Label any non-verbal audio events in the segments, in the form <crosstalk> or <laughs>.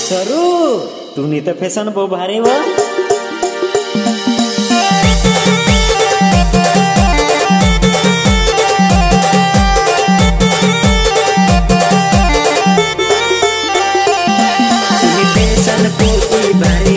सरू। तुम्ही तर फॅशन बो भारी व फॅशन पोटी भारी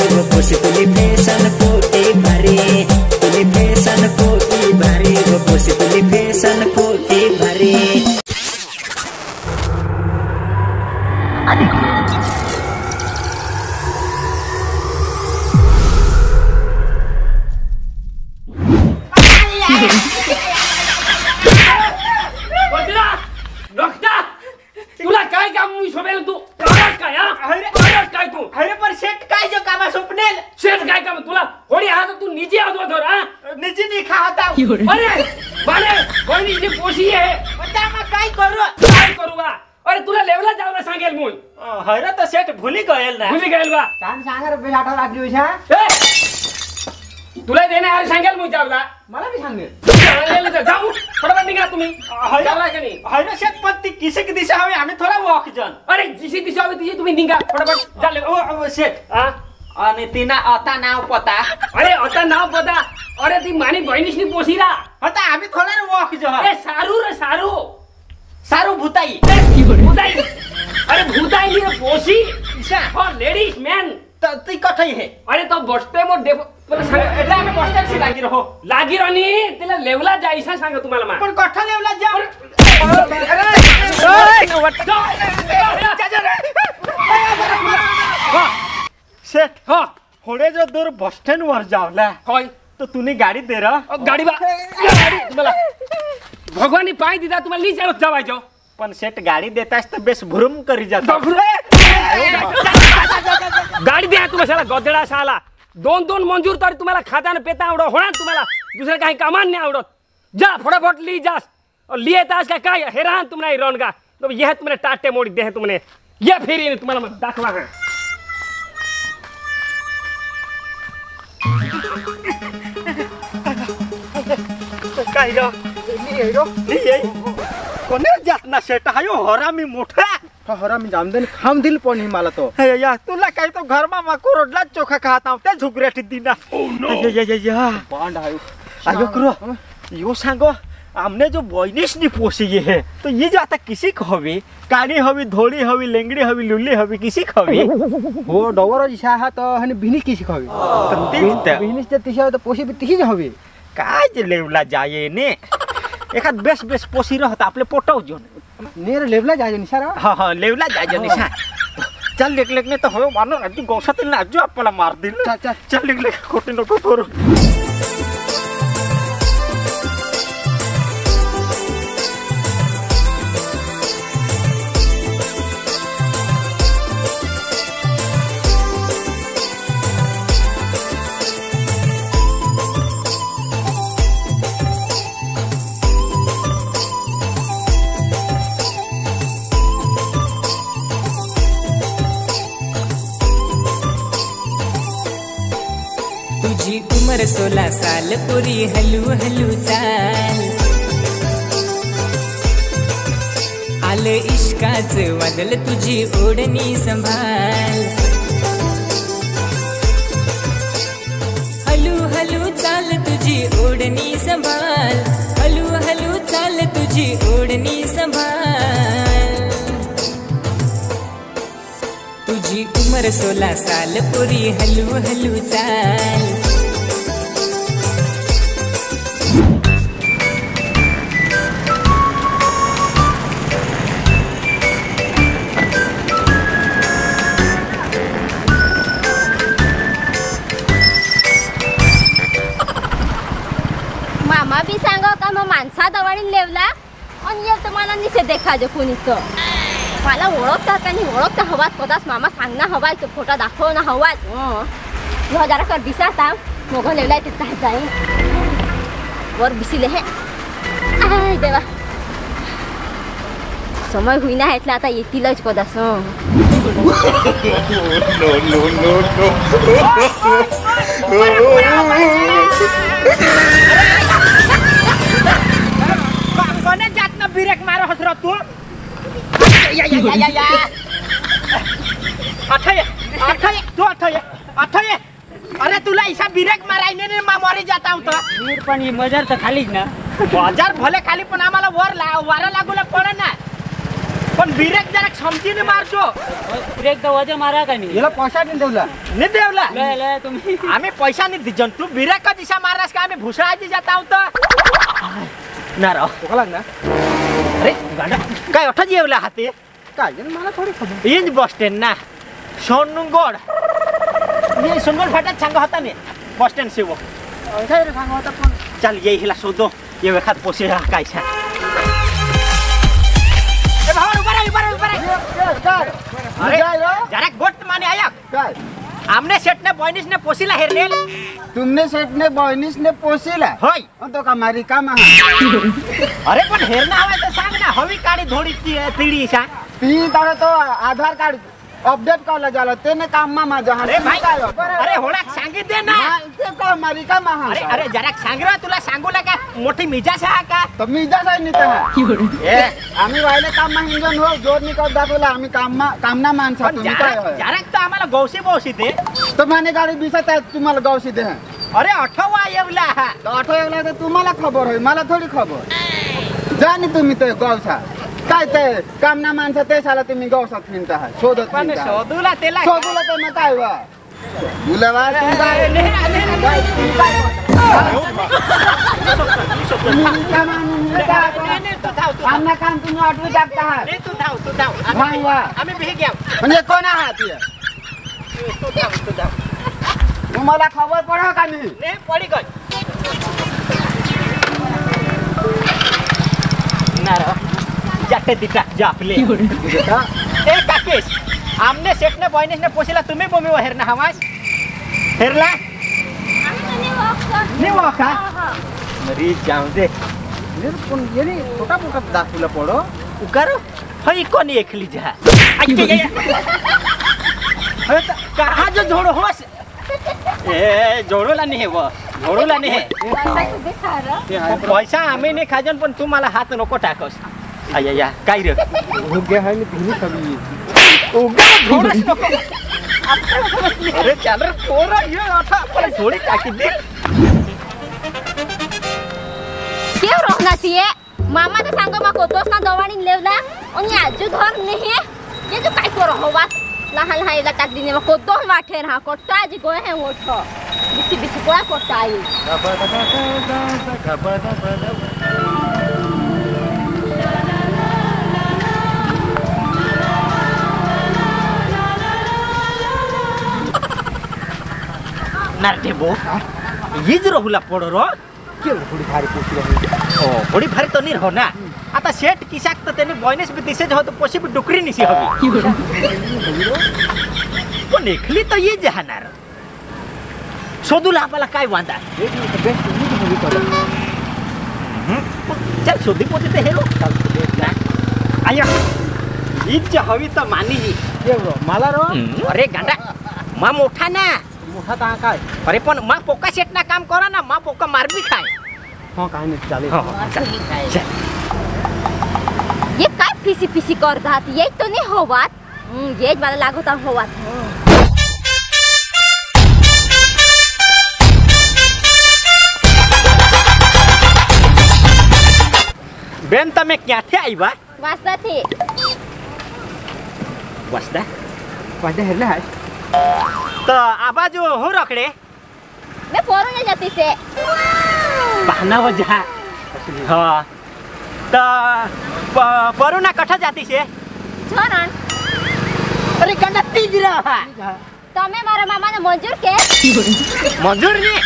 निजी नाही खा होता अरे माने कोणी जी पोशी आहे आता मग काय करू? काय करू बा अरे तुला लेवला जावला सांगेल मूल हरे तो शेट भुली गएल ना। भुली गेल बा। काम सांगा रे बेल लागली होईशा ए! तुला देणे अरे सांगेल मूल जावला मला बी सांगेल। जाऊ? फटाफट निघा तुम्ही। जावला का नाही? हरे शेट पण ती किसे की दिशा हवे आम्ही थोडा वॉक जन। अरे जिशी दिशा होती तिची तुम्ही निघा फटाफट चालले ओ ओ, शेट हा? आणि तिना आता नाव पता अरे आता नाव पता अरे ती मानी बहिणीशनी पोशीला आता आम्ही थोडा वॉक जो ए सारू रे सारू सारू भूताई भूताई अरे भूताई नहीं रे पोशी ईशा हो लेडीज मैन त ती कठै हे अरे तो बसते मो डेपो तुला सांग એટલે અમે પોસ્ટર થી લાગી રહો लागी राणी तिला लेवला जायसा सांग तुम्हाला मा પણ કઠા લેવલા જાવ सेठ हाँ होड़े जो दूर बस स्टैंड वर जावला कोई तो तूने गाड़ी दे रहा गाड़ी बा गाड़ी बोला भगवान ही पाई दीदा तुम्हें ली जाओ जावा जाओ पण सेठ गाड़ी देता है तो बेस भ्रम करी जाता गाड़ी दे तुम्हें साला गदड़ा साला दोन दोन मंजूर तर तुम्हारा खाता ना पेता आवडो होणार तुम्हाला दुसरं काही कामान नाही आवडत जा फटाफट ली जास और लिए तास का काय हैरान तुम्हाला रौनगा तो यह तुमने टाटे मोड़ी दे तुमने ये फिर तुम्हाला दाखवा है काय रो नी ये कोणे जात ना सेट हायो हरामी मोठा। हरा मी जामदेन खाम दिल पण ही मला तो। हे या तो घरमा मा कोरडला चोखा खात आव त्या झुकऱ्याटी दिना। ये ये ये या। पांड आयो। आयो करो यो सांगो हमने जो बॉयनिश नी पोसी ये है तो ये जो आता किसी को हवी काली हवी धोड़ी हवी लेंगड़ी हवी लुल्ली हवी किसी को हवी? हो डवर इशा हा तर हनी बिनी किसी खावी तर तेच तर. बिनीच तर तिशा तर पोशी बी तिशीच हवी। काय जे लेवला जाये ने। एखाद बेस बेस पोसी रहत आपले पोटाव जो नेर लेवला जाय निसारा हा हा लेवला जाय निशा चल लेक लेक ने तो हो मानो अजी गौशातील ना अजू आपला मार दिल चल, चल. लेक लेक खोटी नको करू सोला साल पुरी हलू हलू चाल. आल इश्काच वादल तुझी ओढणी संभाल हलू हलू चाल तुझी ओढणी संभाल हलू हलू चाल तुझी ओढणी संभाल तुझी उमर सोला साल पुरी हलू हलू चाल. आणि येऊ तर मला निसे देखाजो कुणीच मला ओळखता का नाही ओळखता हवाच कदाच मामा सांगना हवाय तो फ़ोटो दाखव ना हवाच ह्यो जरा कर दिसाता मोग लेवलाय ते काय जाईन वर बिसिले हे आय देवा समय होईना हेतला आता येतीलच कदाच कोने जात ना ब्रेक मारो हसरा तू या या या या या अठय अठय तू अठय अठय अरे तुला इसा बिरेक मारायने ने मा जाता हूँ तो नीट पण ही मजार तर खालीच ना बाज़ार भले खाली पण आम्हाला वर ला वारा लागूला पडे ना पण बिरेक जरा क्षमतीने मारतो ब्रेक तर वजा मारा का नाही याला पैसा नाही ठेवला नाही देवला लय लय तुम्ही आम्ही पैसा नाही दिजन तू बिरेक का दिशा मारलास का आम्ही भुसाळाची जाता हूँ तो ना राव तुका लागना अरे गाडा काय अठा जेवला हाते? काय जण मला थोडी खबर. इंज बस स्टँड ना? सोनुगड मी सोनगड फाट्यात सांगा होता ने बस स्टँड सेवक पैसा रे सांगा होता पण चल ये हिला शोधो. ये एखाद पोसे हा काय छा ए भाऊ उभा रे उभा रे उभा रे काय काय अरे काय रे? जरा गोट माने आया. काय? आमने सेट ने बॉयनिस ने पोसीला हेर हेरनेल. तुमने सेठ ने बहिणीस ने पोसीला होय तो का मारी का महा? अरे पण हेरणं हवाय तर सांग ना हवी काडी धोडी ती- तिडी सा ती तारे तो आधार कार्ड अपडेट करायला झालं त्याने काम मा माझा अरे भाई अरे होळाक सांगित दे ना ते का मारी का महा अरे अरे जरा सांग रे तुला सांगू का मोठी मिजास हा का तर मी जा जाय नाही तर ए आम्ही वाहिले काम मा हिंजन हो ज़ोर निकल दाखवला आम्ही काम मा कामना माणसा पण तुम्ही काय होय? जरा तर आम्हाला गौशी बौशी दे तर माने गाडी दिसत आहे तुम्हाला गावशी दे अरे अठवा येवला हा तर आठवला तर तुम्हाला खबर होय मला थोडी खबर जा नाही तुम्ही ते गावसा काय ते कामना माणसं ते साला तुम्ही गावसात फिरता आहे शोधत पण फिरता आहे. शोधूला त्याला शोधूला तर मग काय वा मुलं वा तुम्ही काय- अरे, नाही, नाही, काय तुम्ही काय तुम्ही रिकामा आणि मुलं काय नाही, आता? नाही, तू धाव, तू धाव. कामना काम तुम्ही आठवू टाकता आहात नाही, तू धाव, तू धाव. वा, आम्ही- वा. आम्ही भेग घ्याव. म्हणजे कोण आहात हे? तू धाव, तू धाव. तुम्हाला खबर पडो का नाही नाही, पडी गय. ना रे, जाते तिटा जापले ए काकेश आमने सेटने बहिणीने पोशीला तुम्ही बोमी हेरना हवास हेरला? नाही वा का अरे जाऊ दे। पण येणे छोटा मोठा दाखवला पडो। उकार। हई कोणी एकली जा. <laughs> अरे कहाँ जो जोड़ो होस। ए जोडोला नाही व जोडोला नाही पैसा आम्ही नाही खाजन पण तू मला हात नको टाकस. आया या काय रे? योग्य आहे ना तुम्ही कमी उगा जोडच नको. अरे चाल रे पोरा ये आता आपण जोडी टाकी दे केव रोखना तिये मामा तर सांग मा कोतोस ना दवाणी लेवला? आणि आजू धर नाही. ये जो काय करो हवा लहान लहान इला टाक दिने मा कोतोस वाठे रहा कोट्टा जी गोय है मोठ. बिसी बिसी कोया कोट्टा आई। नारटेबो हीच रहुला पडो रो केवढं थोडी भारी पोचली आहे ओ थोडी भारी तो नाही हो ना। आता शेट किशाक तर त्यांनी बॉयनेस बी दिसेच होतो पोशी बी डुकरी निशी हवी पण एकली तर ये जाणार शोधूला आपल्याला काय वांदा एक मिनिट बेस्ट मीच हवी करू चल शोधी पोते ते हेरो आया हीच हवी तर मानी मला रो अरे गांडा मा मोठा ना मोठा ता काय अरे पण मा पोका शेट ना काम करा ना मा पोका मारबी खाय हो काय नाही चालेल हो, हो, चल, चल. ये काय फिसी फिसी करतात ये तो नाही होवात ये मला लागत होवात બેન તમે ક્યાંથી આવ્યા? વાસદાથી. વાસદા? વાસદા હેલે. હાશ તો આ બાજુ હું રખડે? મે ફોરને જતી છે. બહાના વજા હા. તો પરુના કઠા જાતી છે? જરણ અરે કંડા તીજ રહા તમે મારા મામાને મજૂર કે? મજૂર નહીં?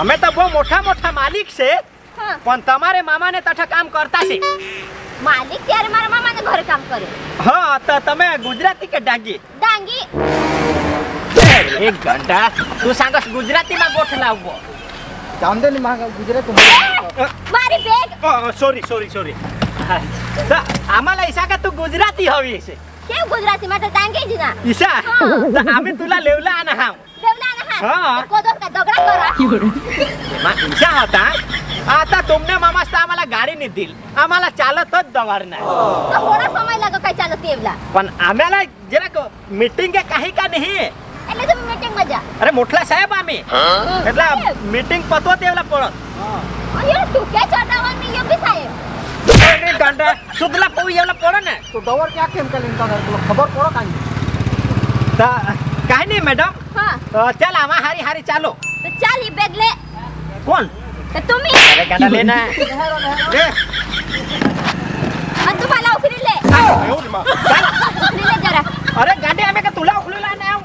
અમે તો બહુ મોટા મોટા માલિક છે. પણ તમારે મામાને તઠા કામ કરતા છે. માલિક ત્યારે મારા મામાને ઘરે કામ કરે. હા તો તમે ગુજરાતી કે ડાંગી? ડાંગી. એક ઘંટા તું સાંગસ ગુજરાતીમાં ગોઠ લાવવો ચાંદની માં ગુજરાતી મારી બેગ સોરી સોરી સોરી. આમાં લઈશા કે તું ગુજરાતી હવી છે? કેમ ગુજરાતી? માં તો ડાંગી જ ના. ઈશા અમે તુલા લેવલા આના હા. લેવલા આના હા કોદો કા દગડા કરા. ઈશા હતા. आता तुमने मामास्त आम्हाला गाडी नाही दिली आम्हाला चालतच दवार थोडा समय लागो काय चालत जरा मीटिंग आहे का नाही. अरे मोठला साहेब आम्ही. मीटिंग पतो तेवला पळत. डोक्याच्या ना तो क्या खबर पडो काय काय नाही चल आम्हा हारी हारी चालो. चल बेगले कोण? तुम्ही अरे गाडा ले ना ले आणि तू मला उखरी ले उखरी ले जरा अरे गाडी आम्ही का तुला उखलूला ना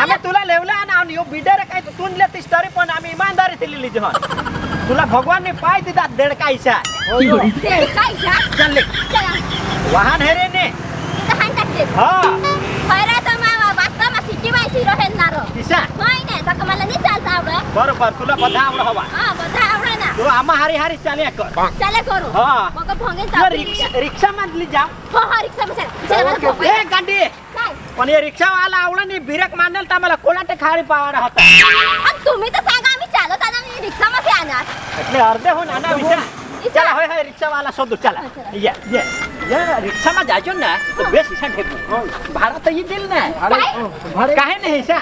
आम्ही तुला लेवला ना आणि यो बिडर काय तू लेतीस तरी पण आम्ही इमानदारी दिली लिजे हो तुला भगवानने पाय दिदा देड कायसा देड कायसा चल ले वाहन हे रे ने वाहन टाकले हा खरा तर मा वास्तव सिटी बायसी रहेल ना रो दिशा नाही नाही तक मला नाही चालता आवडत बरोबर तुला बधा आवड हवा हा बधा तू आम्हा हारी हारी चाले कर ચાલે કરું हा. मग भोंगे यो जाऊ रिक्षा रिक्षा मधली जाम हो हो रिक्षा में चल चल मला भोंगे ए गांडी काय पण हे रिक्षा वाला आवडा नाही बिरक मानेल तर मला कोलाटे खारी पावाडा होता आणि तुम्ही तर सांगा आम्ही चालवताना मी रिक्षा मध्ये येणार એટલે અર્ધે હું નાના વિચાર ચાલો હવે હવે રિક્ષા વાળા શોધું ચાલા યે યે યે રિક્ષામાં જાજો ને તો બે હિસા ઠેકું ભાડા તો ઈ દિલ ને काय કાહે ને હિસા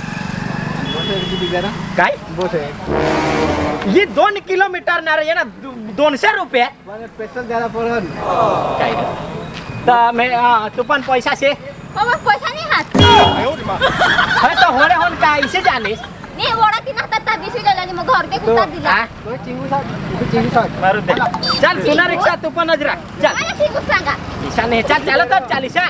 ये दोन किलोमीटर ना रे ना दोनशे रुपये. पेट्रोल द्यायला पडन पैसा शे. पैसा नाही हात. तो होणे होण काय इसे जाणीस नाही वडा की नाता ताबीस गेल्याने मग घर ते कुत्ता तो, दिला. चिंगू साथ चिंगू साथ मारू दे. चल सुना रिक्शा तू पण नजरा चल. चिंगू सांगा. ईशाने चल चालत चालीसा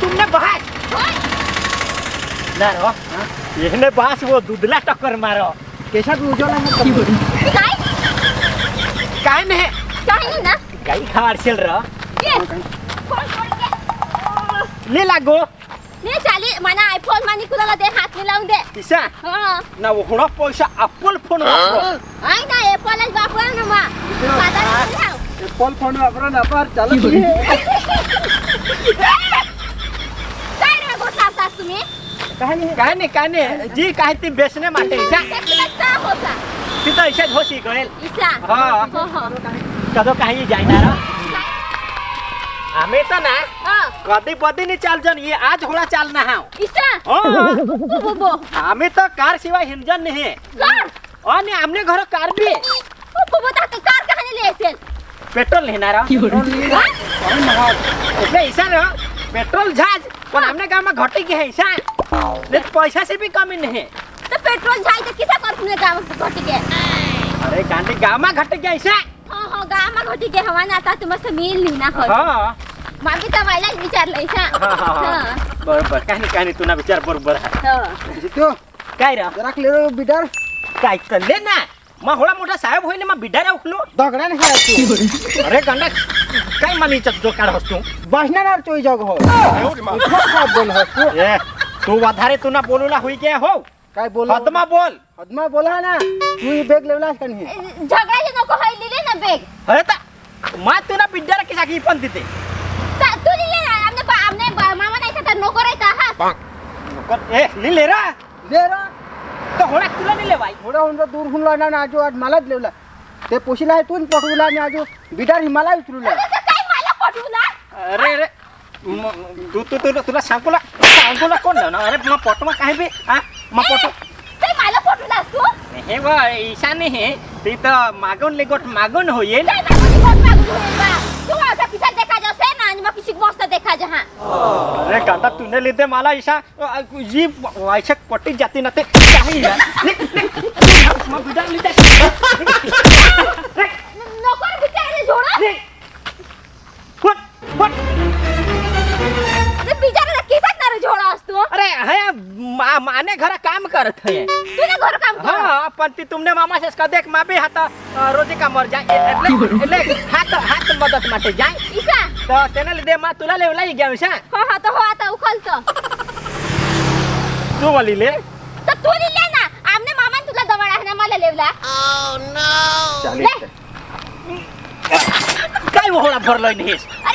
तुमने बहास होय ना रो येने बास वो दुधला टक्कर मारो। कैसा तू उजला केशात उजवला ना काय काय नाही काय नाही ना? काही खाडशील र ये। कोण कोण के ले लागो। ने चाली मला आयफोन मानी कुणाला दे हात मी लावून दे। ईशा हा। ना वो होणा पैसा अप्पल फ़ोन वापरो आय ना एपलच वापर ना मा। साधारण लाव एप्पल फ़ोन वापरा ना पर चालत <laughs> काय रे गोठ लावतास तुम्ही? काय नाही काय नाही जी काय ती बेसने माटे इशा. तिथं इशात हो शिकवेल कदो काही जाणार आम्ही तर ना कधी पदीने चालजन ये आज होला चालना हा. आम्ही तर कार शिवाय हिंजन नाही. आणि आमने घर कार बी. कार कहाने ले पेट्रोल लिहिणार इशा ना पेट्रोल झाज। पर हाँ। हमने गाँव में घटे के है ऐसा लेकिन पैसा से भी कमी नहीं है। तो पेट्रोल झाज तो किसा कर तुमने गाँव में घटे के अरे गांधी गाँव में घटे के ऐसा हाँ हाँ गाँव में घटे के हवा ना था तुम मिल नहीं ना हाँ। माँ भी तो विचार ले ऐसा हाँ हाँ, हाँ। बरोबर। कहनी कहनी तू ना विचार बरोबर है। हाँ। जीतो काय रे रख ले बिडर। काय कर तो ले ना। मा होळा मोठा साहेब होईने मा बिडर उखलो। दगडा नाही अरे गंडा काय मानी चक्क जो काढ हसतो तो जग हो काय बोल हस तू ए तू तुना बोलूला हुई के हो काय बोल हदमा बोल हदमा बोला ना तू ही बेग लेवलास का नाही झगडायचे नको हाय लिहिले ना बेग अरे ता मा तुला बिड्याला की साकी पण तिथे ता तू ना बा- आमने बा- मामा नाही तर नको राहता हा ए लिहिले रा दे रा तो होळा तुला निले बाई थोडा हुंडा दूर हुन ना ना आजो आज मलाच लेवला ते पोशीला तू पटवला आणि आजो बिडार हिमाला उतरूला काय मला पटवला अरे अरे तू तू तू तुला सांगूला सांगूला कोण लावणार अरे मग पोटमा काय बी? हा? मग पोटो ते मला पटवलास तू हे. व ईशा नाही ती तर मागून लेगोट मागून होईल. तू आता पिसाल देखा जासे ना आणि मग किसी मस्त देखा जा हाँ. अरे गाता तूने लिदे मला ईशा. जी वायशा पट्टी जाती ना ते काही. मग बिदार लिदे. बिचारे किसान ना रे जोड़ा असतो अरे हे मा, माने घरा काम करत है तुझे घर काम कर हाँ पण ती तुमने मामा से इसका देख माँ भी हाथ अ, रोजी का मर जाए એટલે એટલે હાથ હાથ મદદ માટે જાય ईसा તો તેને લીધે માં તુલા લેવલા ગયા છે हो हा तो हो आता उखल तो તું વળી લે तर तू लिहिले ना आमने मामा तुला दवाड आहे ना मला लेवला ચાલી काय वहोळा भरलोय नाहीस अरे कपडा जात र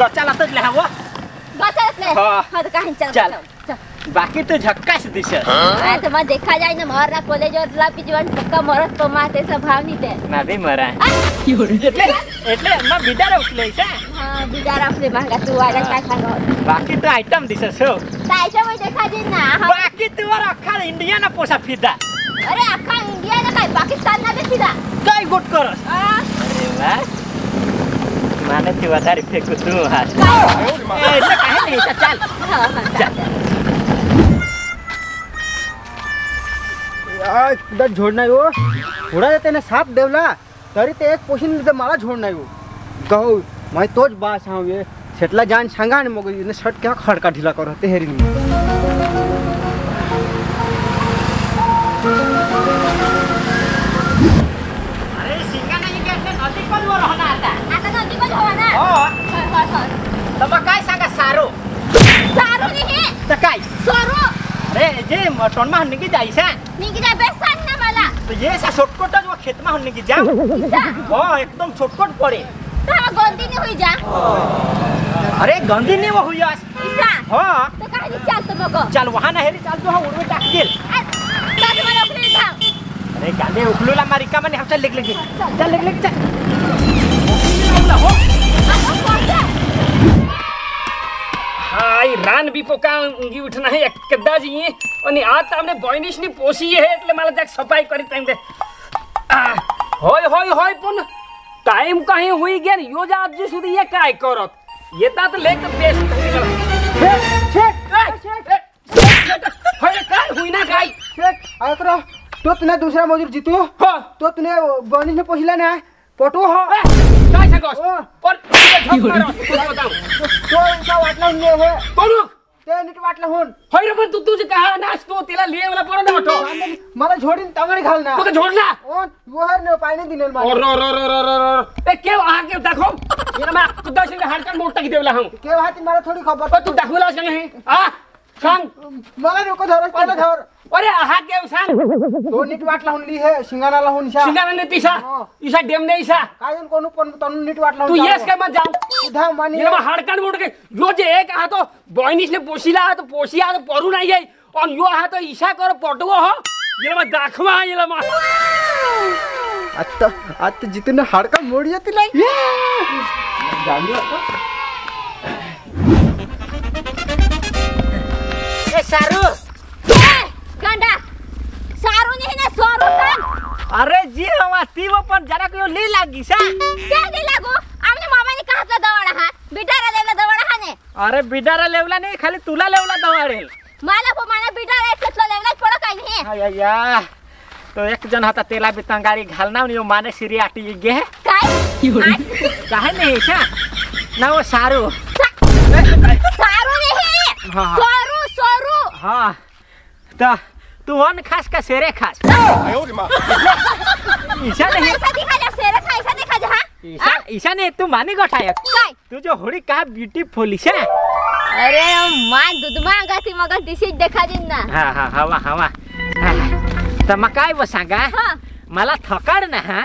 गचालातच लिहावं गचतले हा. हा तो काही चल चल. चल बाकी तू झक्कास दिसत आ तो मग देखा जाए ना मारना कॉलेज और ला पिजवन पक्का मरत पमाते सब भाव नहीं दे ના બી મરા आ, એટલે એટલે એમાં બિદારે ઉઠલે છે हाँ बिजार आपले मांगा तू आला काय सांगा બાકી તો આઈટમ दिसत છો तायच्या मध्ये देखा जे ना हम- બાકી તું અખા ઇન્ડિયાના પોસા ફીદા अरे अख्खा इंडिया ना काय पाकिस्तान ना देखी दा કઈ ગુટ કરસ आ, અરે વાહ माने तिवारी फेंक तू हाथ ऐसा काहे नहीं चल चल यार, इधर झोड़ना यो। थोड़ा देते ने साफ़ देवला। तरी ते एक पोशन दे माला झोड़ना यो। कहो मैं तोज बास हाँ, ये सेटला जान संगा ने मगर ने शर्ट क्या खड़का ढीला कर रहते हेरी नहीं हय हय हय तर मग काय सांगा सारो? सारो नाही तर काय? सारो. अरे जे मटण मा हन्ने की जायसा निकी जाय बे सांग ना मला. तो ये सा शॉर्टकट जो खेत मा हन्ने की जा. हो एकदम शॉर्टकट पड़े. तो गंदी नहीं हुई जा. अरे गंदी नहीं वो हुई आज ईसा हो. तो काहे चल तो मको चल वहाँ ना हेली चल तो हा उड़वे टाक देल चल मला उकली था अरे गाने उकलूला मारिका माने हम चल लेग लेग चल. लेग लेग चल. हो. ભાઈ રાન બીપો કા ઊંઘી ઉઠના હે કદા જઈએ અને આ તમને બોયનિશ ની પોસી હે એટલે મારે જાક સફાઈ કરી તેમ દે હોય હોય હોય પણ ટાઈમ કહી હોઈ ગયા ને યોજ આજુ સુધી એ કાય કરત येता तो लेकर पेश छेक छेक छेक होय काय हुई ना काय छेक आतरा तो तने दूसरा मजूर जीतो हो तो तने बनी ने पहिला ना पटो हो काय संगोस और मारो, तो इनका वाटला हुन कोण ते नीट वाटला हुन होय रे पण तू तुझे कहा नाच तो? तिला लिए मला मला झोडीन तंगडी घाल ना. तो झोडला. ओन वो ने पाणी दिनेल मला. और रो रो रो रो रो रो. ए केव आ के देखो मैं देवला हूँ हाती मला थोडी खबर तू दाखवला असं नाही? आ सांग. मला नको धर त्याला धर. अरे आहा केव सांग तो नीट वाटला हुन ली हे शिंगाणाला हुन शा सिंगाने तिसा हो. इसा डेम नाही इसा काय कोण पण तनु नीट वाटला तू येस काय मत जाऊ? उधा मानी ये मैं हाडकन मोठ के यो जे एक आ तो बॉयनिस ने पोशीला तो पोशिया तो परू नाही आहे. और यो हा तो ईशा कर पटवो हो. ये मैं दाखवा ये मैं आता आता जितने हाडका मोड येतील ए सारू ए, गांडा सारू नाही ना सोरू सांग अरे जी हवा ती वो पण जरा को ली लागी सा? ते नाही लागू? आमच्या मामाने काहतला दवाडा हा बिटारा देवला दवाडा हा ने। अरे बिडारा लेवला नाही खाली तुला लेवला दवाडेल मला पण मला बिटारा एकटला लेवलाच पड काय नाही अय्या तो एक जण होता तेला बी तंगारी घालना आणि माने सिरी आटी गे काय? काहे नाही शा ना वो सारू। सारू नाही हा, हा. सोरू सोरू। हाँ। तो तू वन खास का सेरे खास? ईशा नहीं। कैसा दिखा जा सेरा कैसा दिखा जा ईशा ईशा ने तू मानी गोठाय तू जो होड़ी का ब्यूटीफुल ईशा अरे मा दूध मागाती मग दिशी देखा जिन ना। हा हा हवा हवा तर मग काय व सांगा हा। मला थकाड ना हा?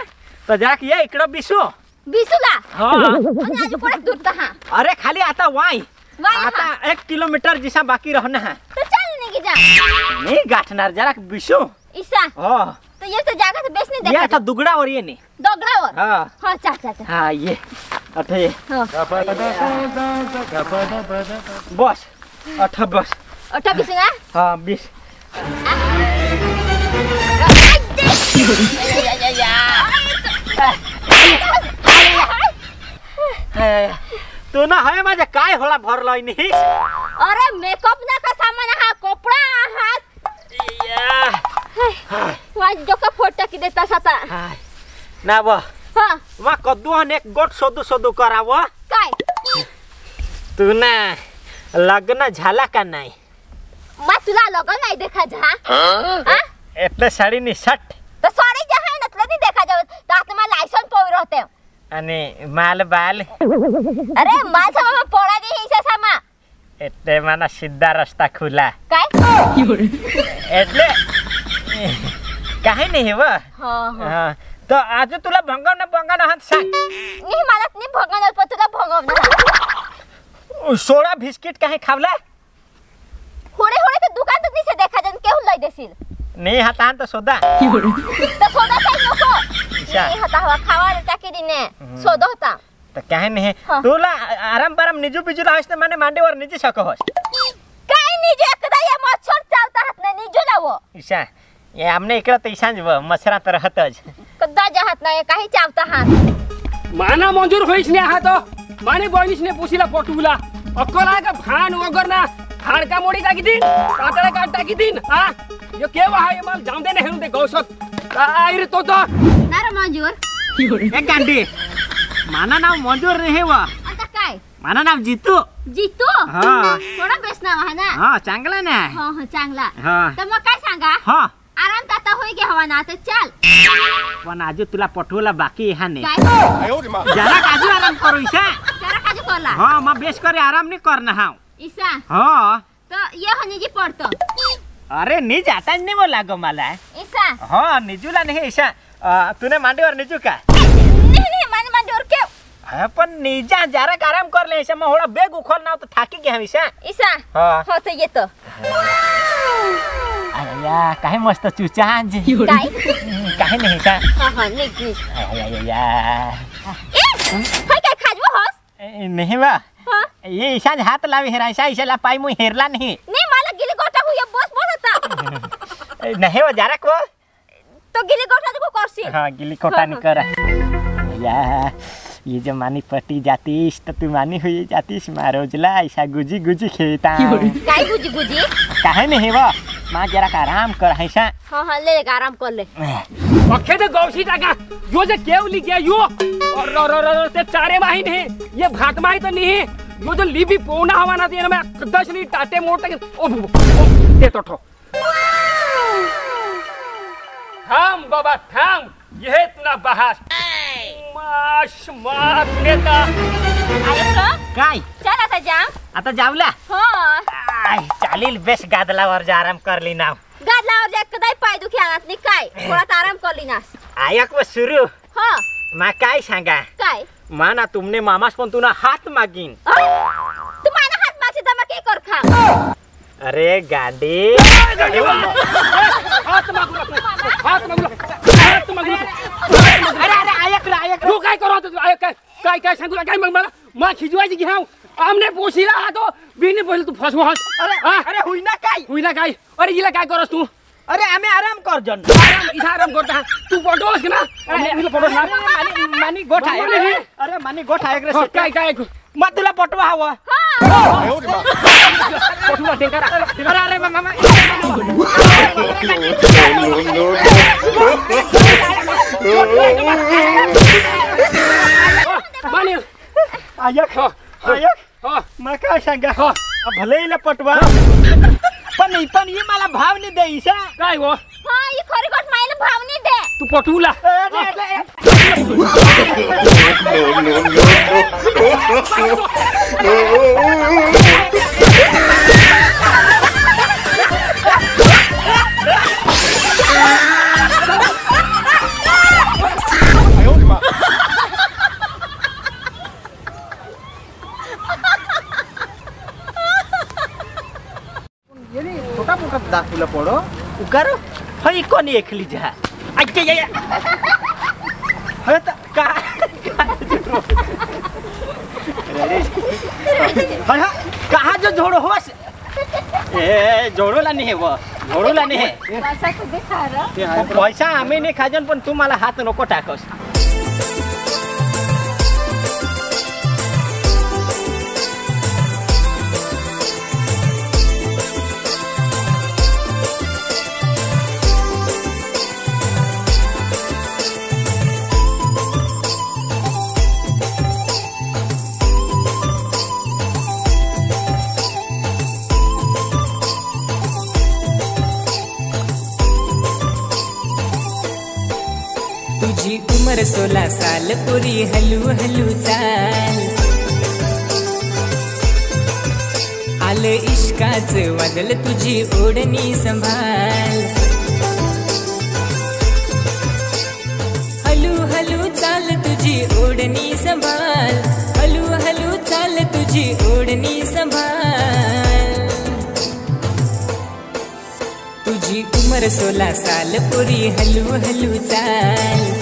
तर जरा ये इकडं बिसू। बिसुला? हा। अजून परत दूध हा। अरे खाली आता वाई। वाई आता एक किलोमीटर जिसा बाकी रहना है। तो चल नहीं जा नहीं गाठणार जरा बिसू ईसा हो तो ये तो जागा तो बेस नहीं ये देखा आता दुगडावर ये ने दोगडावर हा हा चल चल चल हा ये ये हा बस अठा बस अठा बिसुगा हा बीस तू ना है माझ्या काय होला भरलोय नी अरे मेकअप ना का सामान हा कपडा आहात माझ्या डोकं फोडता की देता साता ना ब हा वा कद्दू हन एक गोट सोदू सोदू कराव काय तू ना लग्न झाला का नाही मा तुला लगन नाही देखा जा हा એટલે સાડીની શર્ટ तर सॉरी जे आहे नसलं नाही देखा जावं तर आता मला लायसन पोवर होते અને માલ બાલ अरे माझा मामा पोळा दे हिसा सामा એટલે મારા સીધા રસ્તા ખુલ્લા काय એટલે કાંઈ નહીં હવે हा हा હા તો આજે તુલા ભંગાવ ને ભંગાવ હાથ સાંગ नाही मला नाही भगवणार पण तुला भगवणार સોડા બિસ્કિટ કાંઈ ખાવલા होडे होडे तर दुकानात दिसे देखा जन केहून लय देशील નહીં હતા તો સોદા तर सोदा काही नको ईशा. नाही होता हवा खावा टाकी दिने सोदा होता तो काहे नहीं हाँ। आराम परम निजू बिजू रहा तो माने मांडे और निजी सको हो काहे निजू एकदा ये मच्छर चावता हाथ ने निजू ना वो ये हमने एकरा तो ईशा जब मच्छरा तो रहत आज कद्दा जाहत ना ये काहे चावता हाथ माना मंजूर होइस ने हा तो माने बोइनिस ने पूछिला पटुला अकला का भान वगर ना हाड़ का मोड़ी का किदिन काटड़ा काटता किदिन हाँ यो के वहा ये माल जाम ने हेनु दे गौसत आइरे तो तो नारा मंजूर एक गांडी माना नाव मंजूर नाही वा आता काय? माझं नाव जितू। जितू? हा. थोडा बेस नाव हा ना? हा चांगला ना? हो हो चांगला. हा. तर मग काय सांगा? हा। आराम तर आता होई गे हवा ना आता चल. पण आजू तुला पठवला बाकी हा नाही. काय? जरा काजू आराम करू जरा काजू करला. हा मग बेस करे आराम नाही करणार हा ईसा हा। तर ये होने जी पडतो. अरे निज आता नाही बोला ग ईसा हा निजूला नाही इशा. अं, तुने मांडीवर निजू का? नाही नाही माझ्या मांडीवर के हाँ, अपन नीजा जरा आराम कर ले ऐसे मोहड़ा बेग उखल ना तो थाकी गया हमेशा ईसा हाँ। हो तो ये तो। अरे काहे मस्त चूचा जी। काहे? काहे नहीं का हाँ हाँ नहीं अरे या ए भाई का खाजबो हस नहीं बा। हाँ। ये ईसा हाथ लावे हेरा ईसा ईसा ला पाई मुई हेरला नहीं। नहीं माला गिले गोटा हुई बस बस होता नहीं वो जारा को। तो गिली गोटा देखो करसी। हाँ गिली गोटा नहीं करा या ये जो मानी पटी जातीस तो तू मानी हुई जातीस मारोजला ऐसा गुजी गुजी खेता काय? गुजी गुजी? काहे नहीं वो माँ जरा का आराम कर ऐसा हा हा ले ले आराम कर ले। अखे ते गौशी टाका यो जे केव ली गया यो। और रो रो रो रो ते चारे माही नहीं ये भात माही तो नहीं यो जो लीबी पोना हवा ना ते मैं दस ली टाटे तक ओ भू, ओ तो ठो। थाम बाबा थाम ये तुना बहास। माश नेता आले काय? चल आता जाम. आता जावला? हो. आय चालील बेस गादलावर जा आराम कर ली नाव. गादलावर जा कदाय पाय दुखी आणत नाही काय? <laughs> थोडा आराम कर लिनास आयक व सुरू. हो. मा काय सांगा? काय? माना तुमने मामास पण तुना हात मागीन? तू माझा हात माझे दमा के कर खा <laughs> अरे गांडी हात मागू हात मागू हात मागू अरे अरे आयक रे आयक तू काय करत होतो? काय काय काय सांगू काय मग मला? मा खिजवायची घ्या आमने पोशीला हा तो. बिने पोशील तू फसवू हस. अरे? अरे हुई ना काय? हुईला काय? अरे हिला काय करस तू? अरे आम्ही आराम कर जन आराम इसा आराम करता तू पटोस ना? पटोस ना मानी गोठ? अरे मानी गोठ आहे रे काय काय मग तुला पटवा हवं पटूला टेंकारा अरे अरे मामा माने आयक आयक हो मग काय सांगा हो? भले हिला पटवा। पण पण ही मला भाव नाही द्यायचा काय हो हा ही खरी गोष्ट मायला भावनी दे। तू पटूला। छोटा मोठा दाखवला पडो उकार हई कोणी एकली जा अच्छा ये हे तो का हा, कहाँ जो जोड़ो हो ए जोड़ो ला नहीं है वो जोड़ो ला पैसा है। पैसा को दिखा रहा। पैसा हमें नहीं खाजन पण तू मला हात नको टाकस तुझी सोळा साल पुरी हलू हलू चाल. आल इश्काच वादल तुझी ओढणी संभाल. हलू हलू चाल तुझी ओढणी संभाल. हलू हलू चाल तुझी ओढणी संभाल. तुझी उमर सोळा साल पुरी हलू हलू चाल.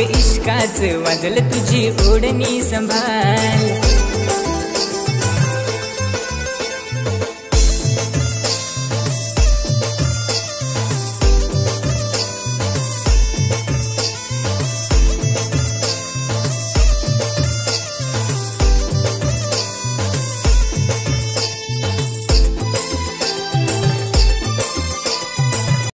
इश्काच वाजल तुझी ओढणी संभाल